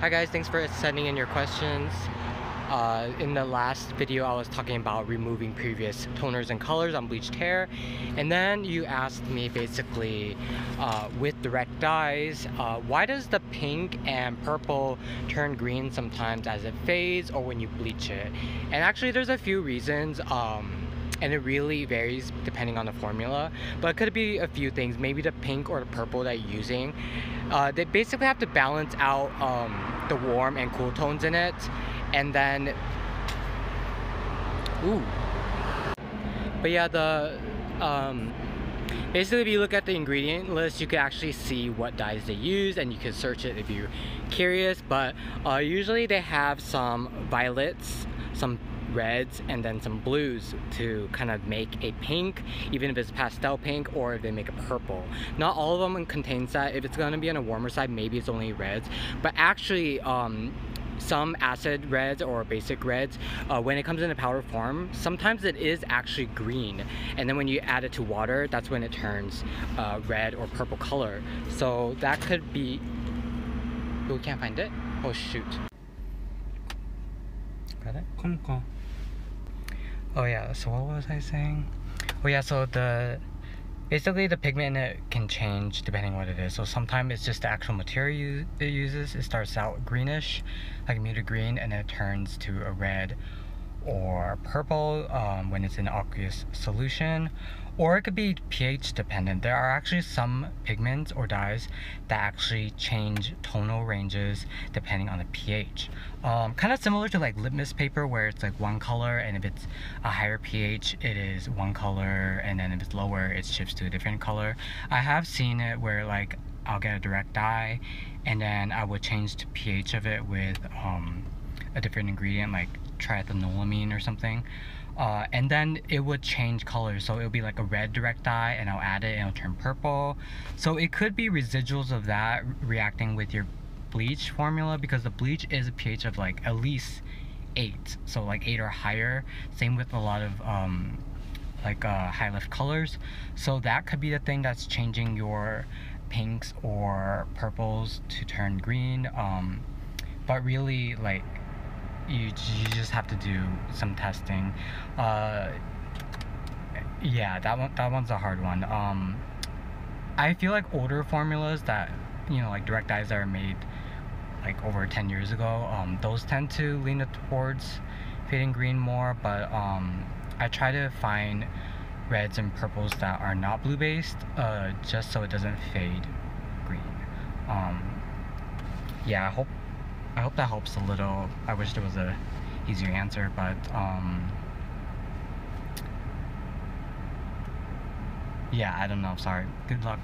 Hi guys, thanks for sending in your questions. Uh, in the last video I was talking about removing previous toners and colors on bleached hair. And then you asked me basically uh, with direct dyes uh, why does the pink and purple turn green sometimes as it fades or when you bleach it? And actually there's a few reasons. Um, and it really varies depending on the formula but it could be a few things maybe the pink or the purple that you're using. Uh, they basically have to balance out um, the warm and cool tones in it and then ooh. But yeah the um, basically if you look at the ingredient list you can actually see what dyes they use and you can search it if you're curious but uh, usually they have some violets some reds and then some blues to kind of make a pink even if it's pastel pink or if they make a purple. Not all of them contains that if it's going to be on a warmer side maybe it's only reds. But actually um, some acid reds or basic reds uh, when it comes in a powder form sometimes it is actually green. And then when you add it to water that's when it turns uh, red or purple color. So that could be oh, we can't find it? Oh shoot. Got it? Come. Oh yeah, so what was I saying? Oh yeah, so the basically the pigment in it can change depending what it is. So sometimes it's just the actual material it uses. It starts out greenish, like muted green, and it turns to a red or purple um, when it's in aqueous solution or it could be pH dependent. There are actually some pigments or dyes that actually change tonal ranges depending on the pH. Um, kind of similar to like litmus paper where it's like one color and if it's a higher pH it is one color and then if it's lower it shifts to a different color. I have seen it where like I'll get a direct dye and then I would change the pH of it with um, a different ingredient like triethanolamine or something uh, and then it would change colors. So it would be like a red direct dye and I'll add it and it'll turn purple. So it could be residuals of that reacting with your bleach formula because the bleach is a pH of like at least 8 so like 8 or higher. Same with a lot of um, like uh, high lift colors. So that could be the thing that's changing your pinks or purples to turn green um, but really like you, just have to do some testing. Uh, yeah, that one that one's a hard one. Um, I feel like older formulas that you know like direct dyes that are made like over 10 years ago, um, those tend to lean towards fading green more. But um, I try to find reds and purples that are not blue based, uh, just so it doesn't fade green. Um, yeah, I hope I hope that helps a little. I wish there was a easier answer, but um, yeah, I don't know. Sorry. Good luck.